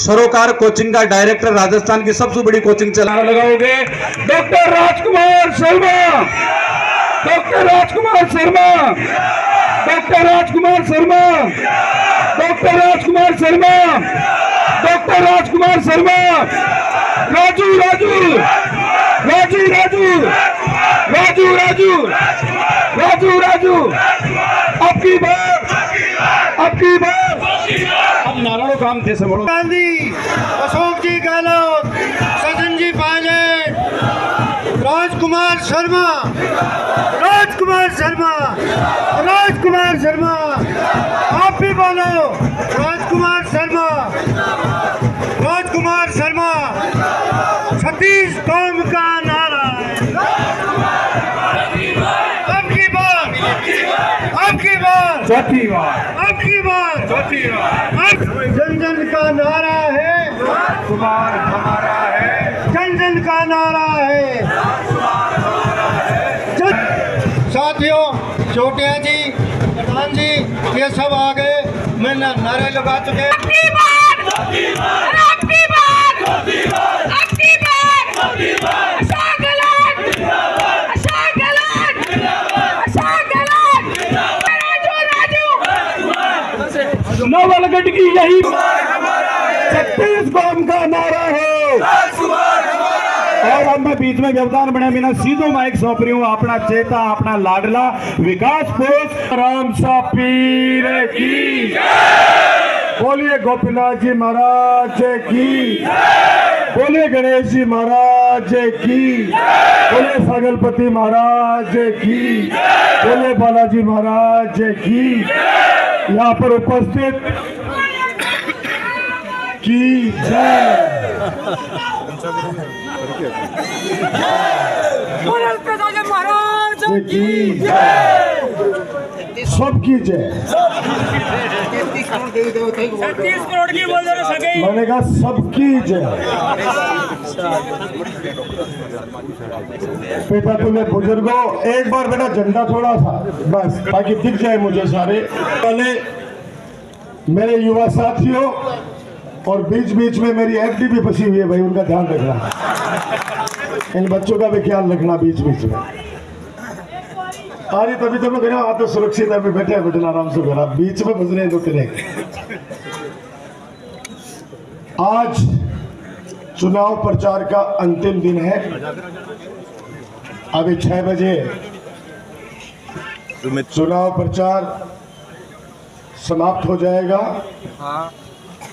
सरोकार कोचिंग का डायरेक्टर राजस्थान की सबसे बड़ी कोचिंग चला नारा लगाओगे। Doctor Rajkumar Sharma. Doctor Rajkumar Sharma. Doctor Rajkumar Sharma. Doctor Rajkumar Sharma. Doctor Rajkumar Sharma. Raju Raju. Raju Raju. Raju Raju. Raju Raju. अब की बार अब की बार नारा नो अशोक जी गहलोत सचिन जी पायलट राजकुमार शर्मा राजकुमार शर्मा राजकुमार शर्मा आप भी बोलो राजकुमार शर्मा राजकुमार शर्मा छत्तीस कौम का नारा है। अब की बार अब की बार। चौथी बार का नारा है। कुमार हमारा है। जन जन का नारा है। साथियों छोटिया जी प्रधान जी ये सब आ गए मैंने नारे लगा चुके बीच में व्यवधान बने बिना सीधो माइक सौंप रही हूँ अपना चेता अपना लाडला, विकास कोष राम बोलिए गोपीनाथ जी महाराज की बोलिए गणेश जी महाराज की बोलिए सगलपति महाराज की बोलिए बालाजी महाराज की यहाँ पर उपस्थित की जय। महाराज की जय। सबकी जय। छत्तीस करोड़ की बोल रहे मैंने कहा सबकी जय। पिता तुम्हें बुज़ुर्गों एक बार बेटा झंडा थोड़ा सा बस बाकी दिख जाए मुझे सारे। पहले मेरे युवा साथियों और बीच बीच में मेरी एफडी भी फंसी हुई है भाई उनका ध्यान रखना। इन बच्चों का भी ख्याल रखना बीच बीच में। अरे तभी तो मैं कह रहा हूँ आप तो सुरक्षित है बैठे हैं बैठे आराम से करा बीच में फंस रहे हैं दो आज चुनाव प्रचार का अंतिम दिन है। अभी छह बजे। चुनाव प्रचार समाप्त हो जाएगा।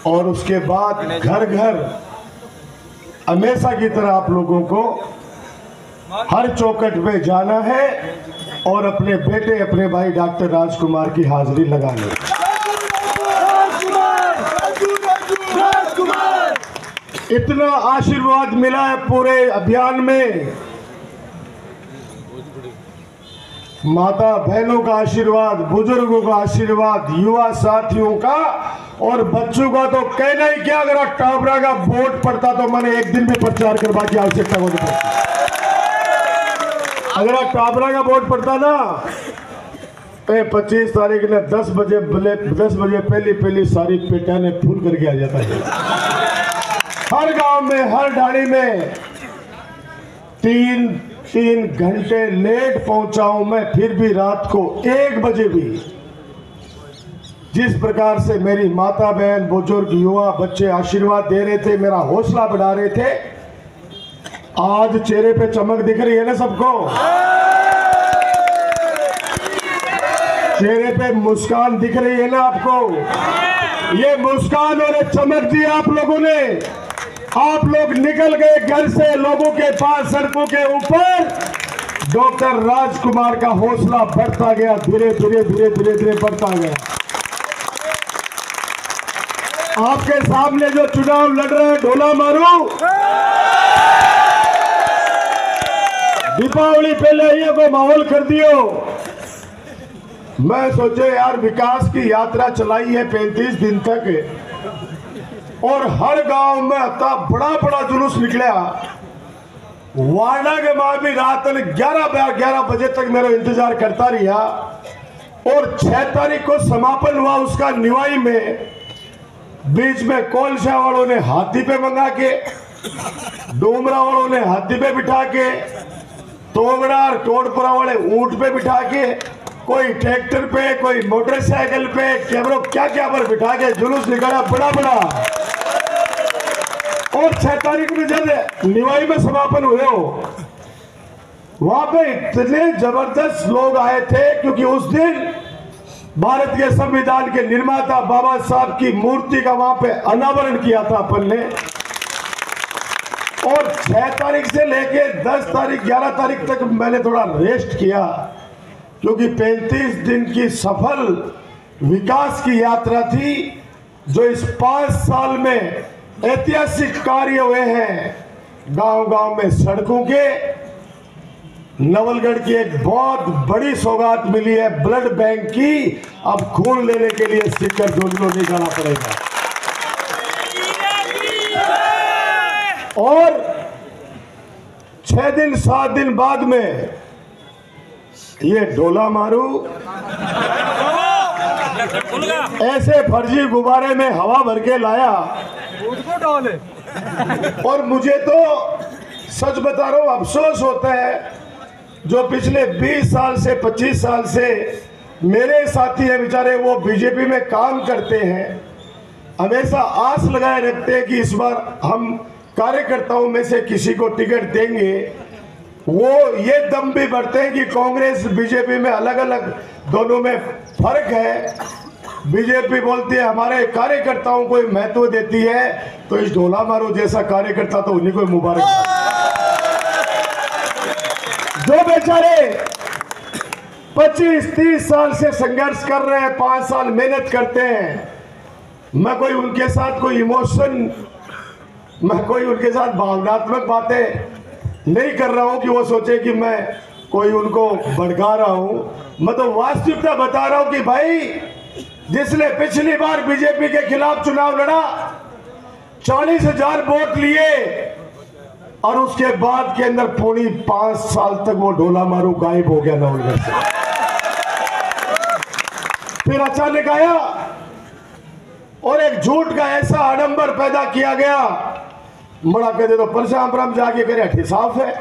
और उसके बाद घर घर हमेशा की तरह आप लोगों को हर चौकट पे जाना है और अपने बेटे अपने भाई डॉक्टर राजकुमार की हाजिरी लगानी इतना आशीर्वाद मिला है पूरे अभियान में। माता बहनों का आशीर्वाद बुज़ुर्गों का आशीर्वाद युवा साथियों का और बच्चों का तो कहना ही क्या, अगर टाबरा का वोट पड़ता तो मैंने एक दिन में प्रचार करवा की आवश्यकता होती पड़ती अगर टाबरा का वोट पड़ता ना पे पच्चीस तारीख ने दस बजे दस बजे पहली पहली सारी पेटा ने फूल करके आ जाता है। हर गाँव में, हर ढाणी में तीन तीन घंटे लेट पहुँचा हूँ मैं, फिर भी रात को एक बजे भी जिस प्रकार से मेरी माता बहन, बुज़ुर्ग, युवा बच्चे आशीर्वाद दे रहे थे, मेरा हौसला बढ़ा रहे थे, आज चेहरे पे चमक दिख रही है ना सबको? चेहरे पे मुस्कान दिख रही है ना आपको? ये मुस्कान और चमक दी आप लोगों ने। आप लोग निकल गए घर से लोगों के पास, सड़कों के ऊपर। डॉक्टर राजकुमार का हौसला बढ़ता गया धीरे धीरे धीरे धीरे धीरे बढ़ता गया। आपके सामने जो चुनाव लड़ रहे हैं, ढोला मारू। दीपावली पहले ही को माहौल कर दियो। मैं सोचे यार, विकास की यात्रा चलाई है पैंतीस दिन तक। और हर गाँव में इतना बड़ा बड़ा जुलूस निकला। वार्डा के बाद भी रात ग्यारह ग्यारह बजे तक मेरा इंतज़ार करता रहा और छह तारीख को समापन हुआ उसका निवाई में। बीच में कोलशा वालों ने हाथी पे मंगा के, डोमरा वालों ने हाथी पे बिठा के, तोगड़ा और टोटपुरा वाले ऊँट पे बिठा के, कोई ट्रैक्टर पे, कोई मोटरसाइकिल पे, कैमरों क्या क्या पर बिठा के जुलूस निकाला बड़ा बड़ा और छह तारीख में जब निवाई में समापन हुए हो वहाँ पे इतने ज़बरदस्त लोग आए थे, क्योंकि उस दिन भारत के संविधान के निर्माता बाबा साहब की मूर्ति का वहाँ पे अनावरण किया था अपन ने। और छह तारीख से लेके दस तारीख, ग्यारह तारीख तक मैंने थोड़ा रेस्ट किया, क्योंकि पैंतीस दिन की सफल विकास की यात्रा थी, जो इस पाँच साल में ऐतिहासिक कार्य हुए हैं गाँव गाँव में सड़कों के नवलगढ़ की एक बहुत बड़ी सौगात मिली है ब्लड बैंक की। अब खून लेने के लिए सिक्कर जोड़ियों नहीं जाना पड़ेगा। और छह दिन, सात दिन बाद में ये डोला मारू। ऐसे फर्जी गुब्बारे में हवा भर के लाया। और मुझे तो सच बता रहा हूँ, अफसोस होता है जो पिछले 20 साल से 25 साल से मेरे साथी हैं बेचारे, वो बीजेपी में काम करते हैं। हमेशा आस लगाए रखते हैं कि इस बार हम कार्यकर्ताओं में से किसी को टिकट देंगे। वो ये दम भी बढ़ते हैं कि कांग्रेस, बीजेपी में अलग अलग दोनों में फ़र्क है। बीजेपी बोलती है, हमारे कार्यकर्ताओं को महत्व देती है। तो इस ढोला मारो जैसा कार्यकर्ता तो उन्हीं को मुबारक। बेचारे 25-30 साल से संघर्ष कर रहे हैं, पाँच साल मेहनत करते हैं। मैं कोई उनके साथ कोई इमोशन, मैं कोई उनके साथ भावनात्मक बातें नहीं कर रहा हूँ कि वो सोचे कि मैं कोई उनको भड़का रहा हूँ। मैं तो वास्तविकता बता रहा हूँ कि भाई, जिसने पिछली बार बीजेपी के खिलाफ चुनाव लड़ा, चालीस हज़ार वोट लिए और उसके बाद के अंदर पौनी पाँच साल तक वो ढोला मारू, गायब हो गया नवलगढ़ से फिर अचानक आया और एक झूठ का ऐसा आडंबर पैदा किया गया। बड़ा कहते तो परशाम जाके करे हठी साफ़ है।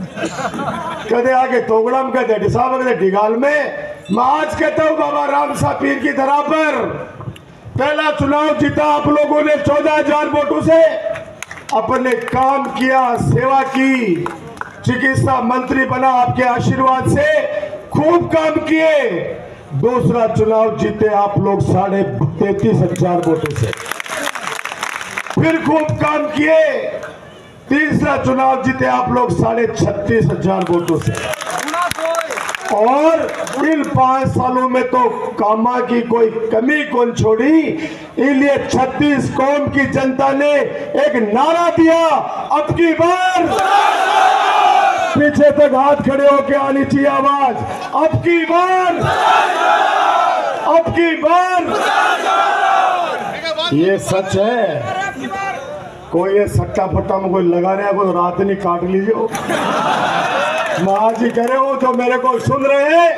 कहते आगे तोगड़म कहते हठी साफ़ कहते ढिगाल में। मैं आज कहता हूँ, बाबा राम सा पीर की धरा पर, पहला चुनाव जीता आप लोगों ने चौदह हज़ार वोटों से। अपने काम किया, सेवा की। चिकित्सा मंत्री बना आपके आशीर्वाद से खूब काम किए। दूसरा चुनाव जीते आप लोग साढ़े तैतीस हज़ार वोटों से। फिर खूब काम किए। तीसरा चुनाव जीते आप लोग साढ़े छत्तीस हज़ार वोटों से। और इन पाँच सालों में तो कामा की कोई कमी कौन छोड़ी? इसलिए छत्तीस कौम की जनता ने एक नारा दिया। अब की बार पीछे तक हाथ खड़े होके आनी चाहिए आवाज़। अब की बार अब की बार ये सच है। कोई ये सट्टा फट्टा में कोई लगाने है, कोई रात नहीं काट लीजिए। महाराज जी कह हो जो मेरे को सुन रहे हैं।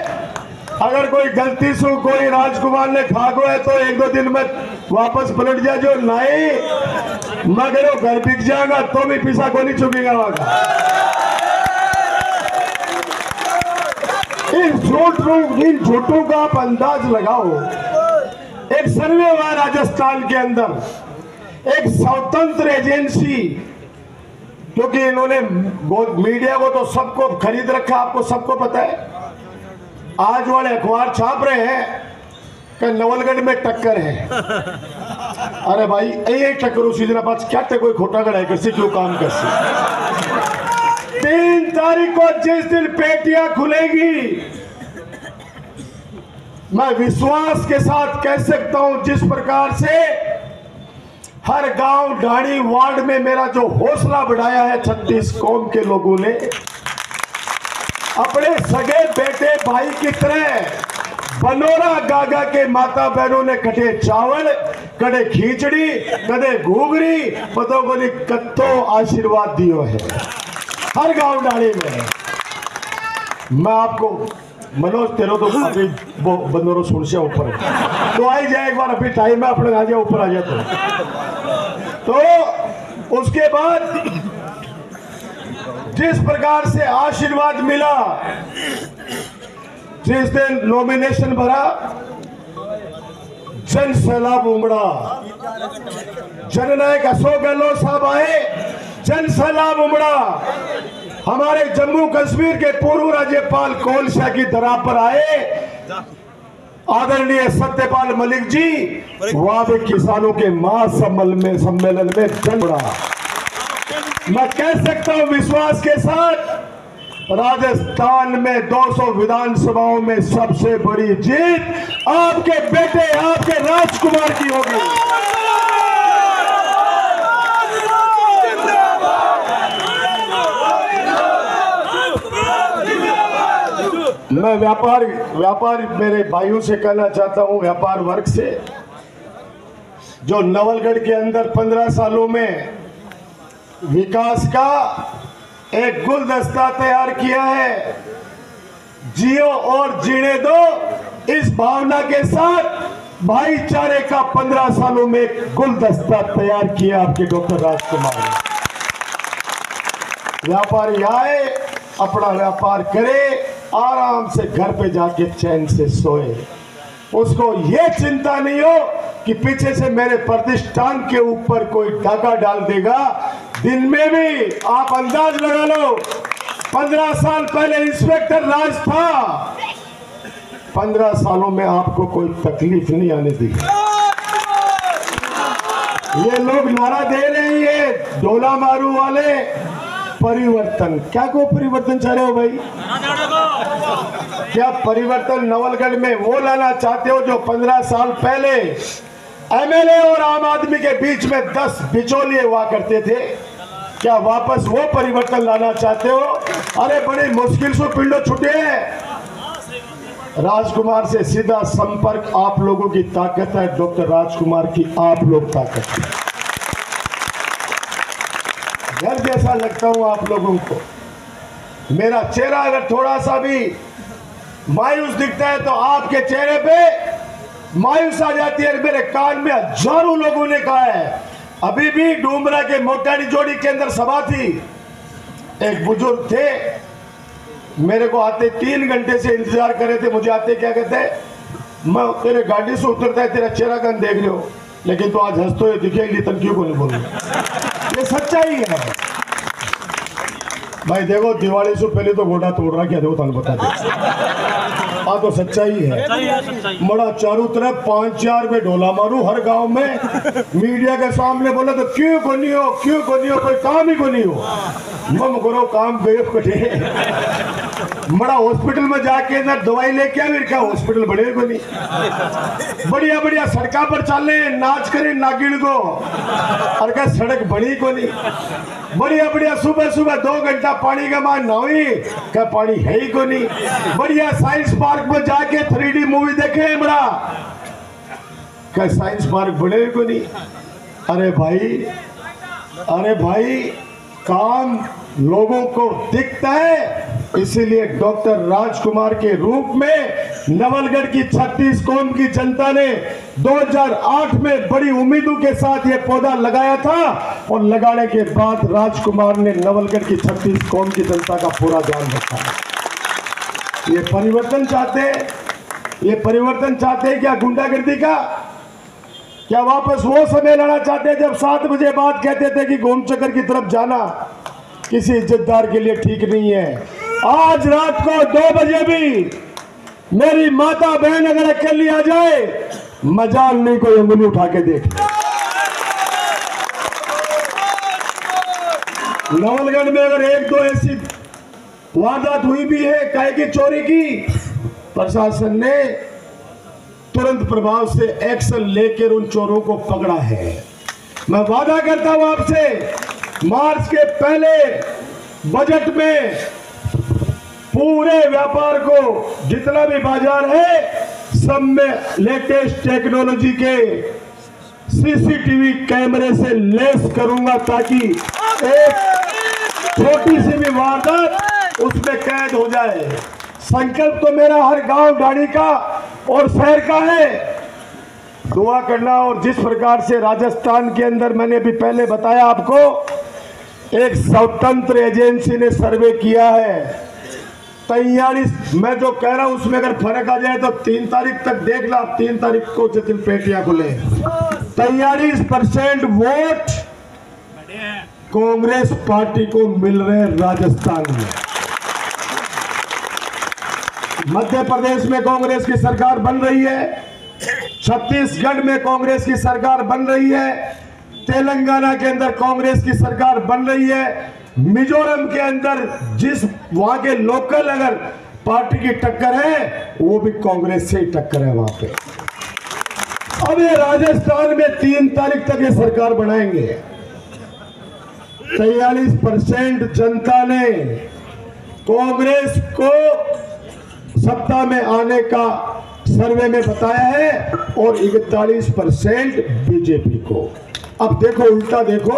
अगर कोई गलती से कोई राजकुमार ने खाको है तो एक दो दिन में वापस पलट जाए जो नहीं मैं कह रहा घर बिक जाएगा तो भी पीसा को नहीं चुकेगा वहाँ इन झूठों इन झूठों का आप अंदाज लगाओ। एक सर्वे हुआ राजस्थान के अंदर एक स्वतंत्र एजेंसी क्योंकि इन्होंने मीडिया को तो सबको खरीद रखा, आपको सबको पता है। आज वाले अखबार छाप रहे हैं कि नवलगढ़ में टक्कर है। अरे भाई, ये टक्कर उसी दिन पास क्या थे कोई खोटा है कैसे क्यों काम कर सी तीन तारीख को जिस दिन पेटियाँ खुलेगी, मैं विश्वास के साथ कह सकता हूँ, जिस प्रकार से हर गाँव ढाणी वार्ड में मेरा जो हौसला बढ़ाया है छत्तीस कौम के लोगों ने, अपने सगे बेटे भाई की तरह बनोरा गागा के माता बहनों ने कटे चावल कड़े खींचड़ी कदे घूगरी पतों को कत्तो आशीर्वाद दियो है। हर गाँव डाली में। मैं आपको मनोज तेरो तो अभी वो बंदों सुन से ऊपर है। तो आई जाए एक बार अभी टाइम है अपने आ जाए ऊपर आ जाए तो तो उसके बाद जिस प्रकार से आशीर्वाद मिला जिस दिन नॉमिनेशन भरा जन सैलाब उमड़ा। जननायक अशोक गहलोत साहब आए जन सैलाब उमड़ा। हमारे जम्मू कश्मीर के पूर्व राज्यपाल कोलशा की दरा पर आए आदरणीय सत्यपाल मलिक जी, वहाँ किसानों के महासम्मेलन में सम्मेलन में चल रहा मैं कह सकता हूँ विश्वास के साथ, राजस्थान में 200 विधानसभाओं में सबसे बड़ी जीत आपके बेटे, आपके राजकुमार की होगी। मैं व्यापार व्यापार मेरे भाइयों से कहना चाहता हूँ, व्यापार वर्ग से, जो नवलगढ़ के अंदर पंद्रह सालों में विकास का एक गुलदस्ता तैयार किया है, जियो और जीने दो, इस भावना के साथ भाईचारे का पंद्रह सालों में गुलदस्ता तैयार किया आपके डॉक्टर राजकुमार ने। व्यापारी आए, अपना व्यापार करे आराम से घर पे जाके चैन से सोए। उसको ये चिंता नहीं हो कि पीछे से मेरे प्रतिष्ठान के ऊपर कोई डाका डाल देगा। दिन में भी आप अंदाज लगा लो, पंद्रह साल पहले इंस्पेक्टर राज था। पंद्रह सालों में आपको कोई तकलीफ़ नहीं आने दी। ये लोग नारा दे रहे हैं डोला मारू वाले। परिवर्तन। क्या को परिवर्तन चाह रहे हो भाई? क्या परिवर्तन नवलगढ़ में वो लाना चाहते हो जो पंद्रह साल पहले एमएलए और आम आदमी के बीच में दस बिचौलिए हुआ करते थे? क्या वापस वो परिवर्तन लाना चाहते हो? अरे बड़ी मुश्किल से पिंडो छुटे हैं। राजकुमार से सीधा संपर्क आप लोगों की ताकत है, डॉक्टर राजकुमार की आप लोग ताकत है घर जैसा लगता हूँ आप लोगों को। मेरा चेहरा अगर थोड़ा सा भी मायूस दिखता है तो आपके चेहरे पे मायूस आ जाती है मेरे कान में हज़ारों लोगों ने कहा है। अभी भी डूमरा के मोटानी जोड़ी के अंदर सभा थी। एक बुज़ुर्ग थे। मेरे को आते तीन घंटे से इंतज़ार कर रहे थे। मुझे आते क्या कहते मैं तेरे गाड़ी से उतरता है, तेरा चेहरा गन देख रहे हो? लेकिन तो आज हँसते हुए दिखे लिए तन क्यों को नहीं बोल ये सच्चाई है। भाई देखो दिवाली से पहले तो गोडा तोड़ रहा क्या देखो तुम बता दे। आ तो सच्चाई है। बड़ा चारों तरफ़ पाँच चार में डोला मारू हर गाँव में। मीडिया के सामने बोला तो क्यों को नहीं हो क्यों को नहीं हो कोई काम ही को नहीं हो। मम करो काम गए कटे बड़ा हॉस्पिटल में जाके अंदर दवाई लेके आ फिर क्या हॉस्पिटल बने को नहीं। बढ़िया बढ़िया सड़का पर चले नाच करे नागिन को। और क्या सड़क बनी को नहीं। बढ़िया बढ़िया, सुबह सुबह दो घंटा पानी का मान नहाई, क्या पानी है ही को नहीं। बढ़िया साइंस पार्क में जाके थ्री मूवी देखे बड़ा। क्या साइंस पार्क बने को नहीं। अरे भाई अरे भाई, काम लोगों को दिखता है इसीलिए डॉक्टर राजकुमार के रूप में नवलगढ़ की छत्तीस कौम की जनता ने 2008 में बड़ी उम्मीदों के साथ ये पौधा लगाया था और लगाने के बाद राजकुमार ने नवलगढ़ की छत्तीस कौम की जनता का पूरा ध्यान रखा। ये परिवर्तन चाहते ये परिवर्तन चाहते हैं क्या गुंडागर्दी का? क्या वापस वो समय लाना चाहते जब सात बजे बाद कहते थे कि चक्कर की तरफ़ जाना किसी इज्जतदार के लिए ठीक नहीं है? आज रात को दो बजे भी मेरी माता बहन अगर अकेली आ जाए मजाल नहीं कोई उंगली उठा के देख नवलगढ़ में अगर एक दो ऐसी वारदात हुई भी है काय की चोरी की, प्रशासन ने तुरंत प्रभाव से एक्शन लेकर उन चोरों को पकड़ा है। मैं वादा करता हूँ आपसे, मार्च के पहले बजट में पूरे व्यापार को जितना भी बाज़ार है, सब में लेटेस्ट टेक्नोलॉजी के सीसीटीवी कैमरे से लेस करूँगा ताकि एक छोटी सी भी वारदात उसमें कैद हो जाए। संकल्प तो मेरा हर गाँव डाड़ी का और शहर का है। दुआ करना और जिस प्रकार से राजस्थान के अंदर मैंने भी पहले बताया आपको, एक स्वतंत्र एजेंसी ने सर्वे किया है। तैयारीस मैं जो कह रहा हूँ, उसमें अगर फ़र्क आ जाए तो तीन तारीख तक देख ला, तीन तारीख को जतिन पेटियाँ खुले। तैयारीस परसेंट वोट कांग्रेस पार्टी को मिल रहे राजस्थान में। मध्य प्रदेश में कांग्रेस की सरकार बन रही है। छत्तीसगढ़ में कांग्रेस की सरकार बन रही है। तेलंगाना के अंदर कांग्रेस की सरकार बन रही है। मिजोरम के अंदर जिस, वहाँ के लोकल अगर पार्टी की टक्कर है, वो भी कांग्रेस से ही टक्कर है वहाँ पे। अब ये राजस्थान में तीन तारीख तक ये सरकार बनाएँगे। तैयलीस परसेंट जनता ने कांग्रेस को सत्ता में आने का सर्वे में बताया है और इकतालीस परसेंट बीजेपी को। अब देखो, उल्टा देखो।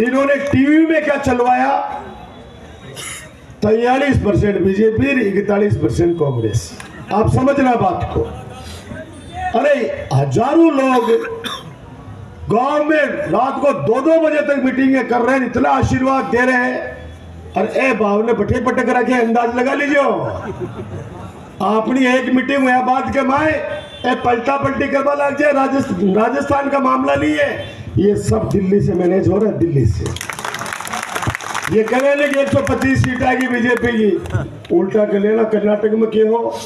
इन्होंने टीवी में क्या चलवाया? तैयलीस परसेंट बीजेपी इकतालीस परसेंट कांग्रेस। आप समझना बात को। अरे, हज़ारों लोग गाँव में रात को दो दो बजे तक मीटिंगें कर रहे हैं, इतना आशीर्वाद दे रहे हैं। और ए, बाब ने बटे पटक रखे अंदाज लगा लीजिए अपनी एक मीटिंग हुआ बात के माए, ए पलटा पलटी करवा लग जाए राजस्थान का मामला नहीं है। ये सब दिल्ली से मैनेज हो रहा है, दिल्ली से। ये कह रहे कि 125 सीट आएगी बीजेपी की। उल्टा कर लेना, कर्नाटक में क्यों हो?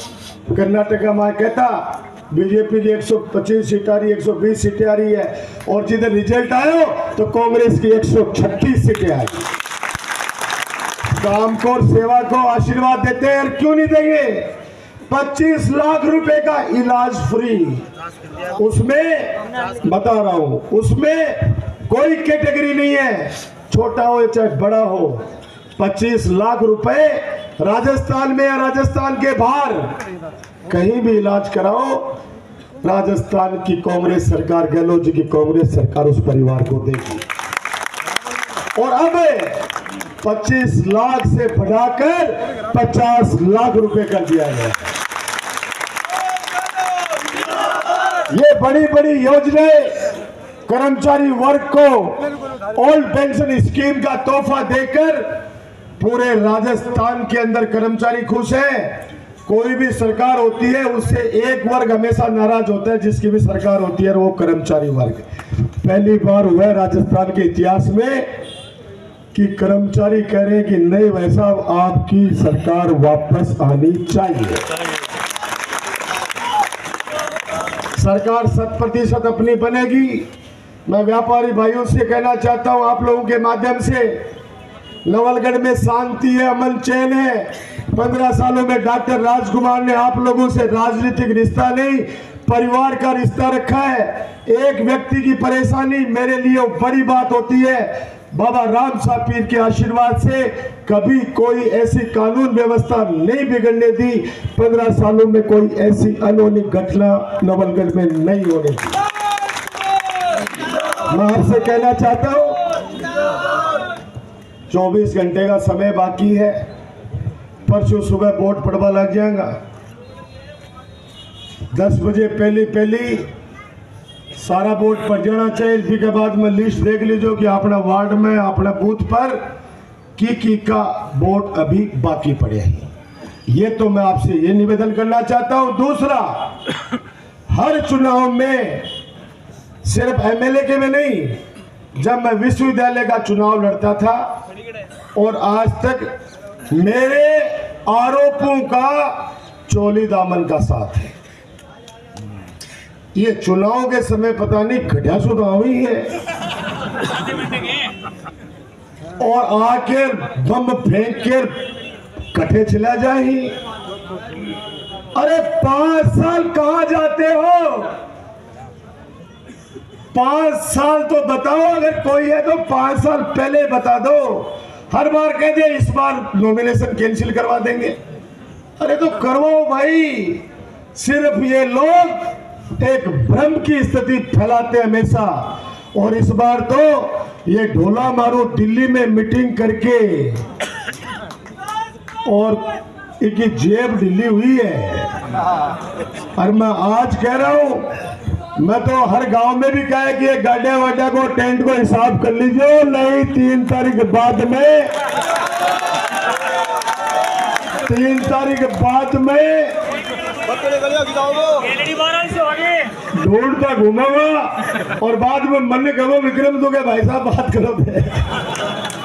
कर्नाटक का मैं कहता, बीजेपी की 125 सीट आ रही है 120 सीटें आ रही है। और जिधर रिज़ल्ट आयो तो कांग्रेस की 136 सीटें आई काम को सेवा को आशीर्वाद देते हैं क्यों नहीं देंगे? 25 लाख रुपए का इलाज फ्री। उसमें, बता रहा हूँ, उसमें कोई कैटेगरी नहीं है। छोटा हो चाहे बड़ा हो 25 लाख रुपए राजस्थान में या राजस्थान के बाहर। कहीं भी इलाज कराओ, राजस्थान की कांग्रेस सरकार, गहलोत जी की कांग्रेस सरकार उस परिवार को देगी। और अब 25 लाख से बढ़ाकर 50 लाख रुपए कर दिया गया बड़ी बड़ी योजनाएँ। कर्मचारी वर्ग को ओल्ड पेंशन स्कीम का तोहफा देकर पूरे राजस्थान के अंदर कर्मचारी खुश है। कोई भी सरकार होती है, उससे एक वर्ग हमेशा नाराज़ होता है, जिसकी भी सरकार होती है, वो कर्मचारी वर्ग। पहली बार हुआ है राजस्थान के इतिहास में कि कर्मचारी कह रहे हैं कि नहीं साहब, आपकी सरकार वापस आनी चाहिए। सरकार शत प्रतिशत अपनी बनेगी। मैं व्यापारी भाइयों से कहना चाहता हूँ, आप लोगों के माध्यम से नवलगढ़ में शांति है अमन चैन है। पंद्रह सालों में डॉक्टर राजकुमार ने आप लोगों से राजनीतिक रिश्ता नहीं, परिवार का रिश्ता रखा है। एक व्यक्ति की परेशानी मेरे लिए बड़ी बात होती है। बाबा राम साहब पीर के आशीर्वाद से कभी कोई ऐसी कानून व्यवस्था नहीं बिगड़ने दी। पंद्रह सालों में कोई ऐसी अनहोनी घटना नवलगढ़ में नहीं होने दी। मैं आपसे कहना चाहता हूँ 24 घंटे का समय बाकी है। परसों सुबह बोट पड़वा लग जाएगा। 10 बजे पहली पहली सारा बोट पड़ जाना चाहिए। इसी के बाद में लिस्ट देख लीजिए कि अपने वार्ड में, अपने बूथ पर की की का वोट अभी बाकी पड़े हैं। ये तो मैं आपसे ये निवेदन करना चाहता हूँ। दूसरा, हर चुनाव में सिर्फ़ एमएलए के में नहीं, जब मैं विश्वविद्यालय का चुनाव लड़ता था और आज तक मेरे आरोपों का चोली दामन का साथ है। ये चुनाव के समय पता नहीं घटिया चुनाव ही है। और आकर बम फेंक कर कटे चला जाए। अरे पाँच साल कहा जाते हो? पाँच साल तो बताओ, अगर कोई है तो पाँच साल पहले बता दो। हर बार कह दे, इस बार नॉमिनेशन कैंसिल करवा देंगे। अरे तो करवाओ भाई, सिर्फ़ ये लोग एक भ्रम की स्थिति फैलाते हमेशा। और इस बार तो ये ढोला मारो दिल्ली में मीटिंग करके और इनकी जेब ढीली हुई है। और मैं आज कह रहा हूँ, मैं तो हर गाँव में भी कहा कि गाड्या वाड्या को टेंट को हिसाब कर लीजिए नहीं, तीन तारीख बाद में, तीन तारीख बाद में ढूंढता घूमा और बाद में मन करो विक्रम तो क्या भाई साहब बात करो थे